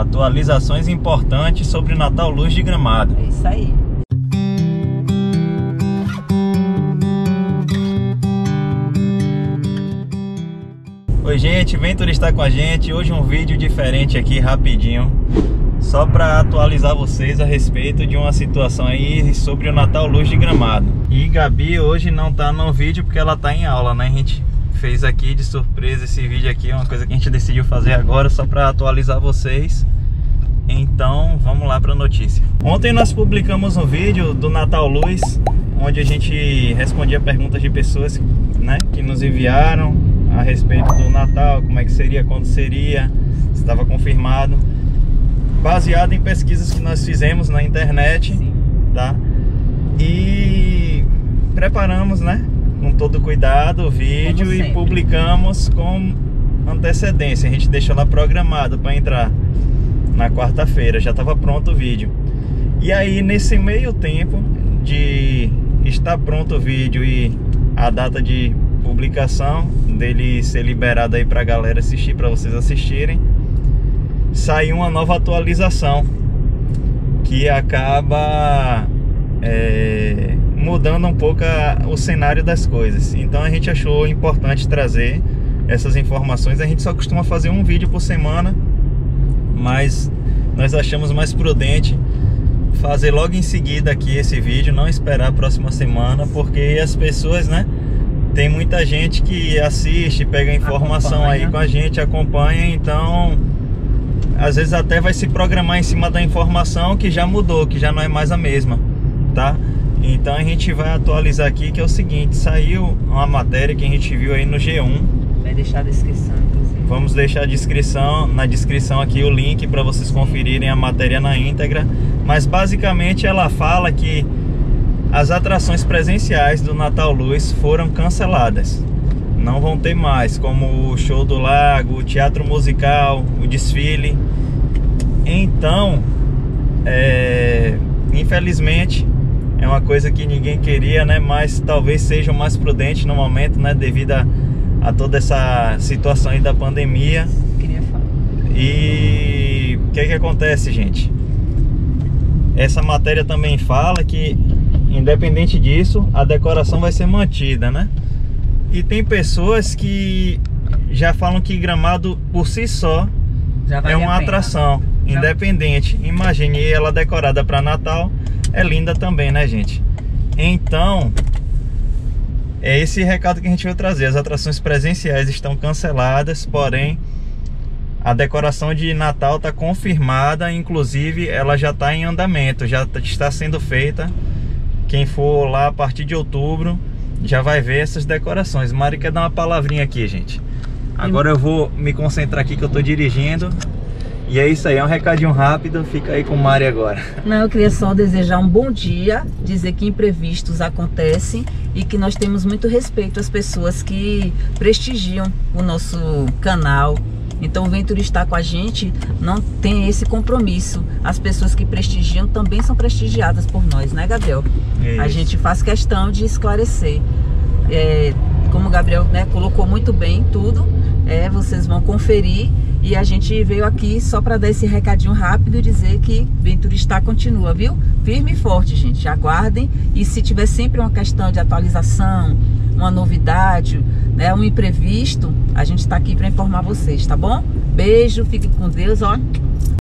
atualizações importantes sobre o Natal Luz de Gramado. É isso aí. Oi gente, vem turistar com a gente. Hoje um vídeo diferente aqui, rapidinho. Só para atualizar vocês a respeito de uma situação aí sobre o Natal Luz de Gramado. E Gabi hoje não tá no vídeo porque ela tá em aula, né? Gente fez aqui de surpresa esse vídeo aqui, é uma coisa que a gente decidiu fazer agora só para atualizar vocês. Então vamos lá para a notícia. Ontem nós publicamos um vídeo do Natal Luz, onde a gente respondia perguntas de pessoas né, que nos enviaram a respeito do Natal, como é que seria, quando seria, se estava confirmado. Baseado em pesquisas que nós fizemos na internet, Sim. tá? E preparamos, né? Com todo cuidado o vídeo e publicamos com antecedência. A gente deixou lá programado para entrar na quarta-feira, já estava pronto o vídeo. E aí nesse meio tempo de estar pronto o vídeo e a data de publicação dele ser liberado aí pra galera assistir, para vocês assistirem, saiu uma nova atualização que acaba é, mudando um pouco a- o cenário das coisas. Então a gente achou importante trazer essas informações. A gente só costuma fazer um vídeo por semana, mas nós achamos mais prudente fazer logo em seguida aqui esse vídeo, não esperar a próxima semana, porque as pessoas, né? Tem muita gente que assiste, pega informação Acompanha. aí com a gente, acompanha, então às vezes até vai se programar em cima da informação que já mudou, que já não é mais a mesma, tá? Então a gente vai atualizar aqui que é o seguinte, saiu uma matéria que a gente viu aí no G1. Vai deixar a descrição, inclusive. Vamos deixar a descrição, na descrição aqui o link para vocês conferirem a matéria na íntegra, mas basicamente ela fala que as atrações presenciais do Natal Luz foram canceladas. Não vão ter mais, como o show do lago, o teatro musical, o desfile. Então, é, infelizmente, é uma coisa que ninguém queria, né? Mas talvez seja o mais prudente no momento, né? Devido a, a toda essa situação aí da pandemia. Queria falar. E o que que acontece, gente? Essa matéria também fala que, independente disso, a decoração vai ser mantida, né? E tem pessoas que já falam que Gramado por si só é uma atração Já- independente. Imagine ela decorada para Natal, é linda também, né, gente? Então, é esse recado que a gente veio trazer. As atrações presenciais estão canceladas, porém a decoração de Natal está confirmada, inclusive ela já está em andamento, já tá- está sendo feita. Quem for lá a partir de outubro já vai ver essas decorações. Mari quer dar uma palavrinha aqui, gente. Agora eu vou me concentrar aqui que eu tô dirigindo. E é isso aí, é um recadinho rápido. Fica aí com o Mari agora. Não, eu queria só desejar um bom dia, dizer que imprevistos acontecem e que nós temos muito respeito às pessoas que prestigiam o nosso canal. Então, vem turistar com a gente, não tem esse compromisso. As pessoas que prestigiam também são prestigiadas por nós, né, Gabriel? A Isso. gente faz questão de esclarecer. É, como o Gabriel né, colocou muito bem tudo, é, vocês vão conferir e a gente veio aqui só para dar esse recadinho rápido e dizer que Vem Turistar continua, viu? Firme e forte, gente. Aguardem e se tiver sempre uma questão de atualização, uma novidade, né, um imprevisto, a gente está aqui para informar vocês, tá bom? Beijo, fiquem com Deus, ó.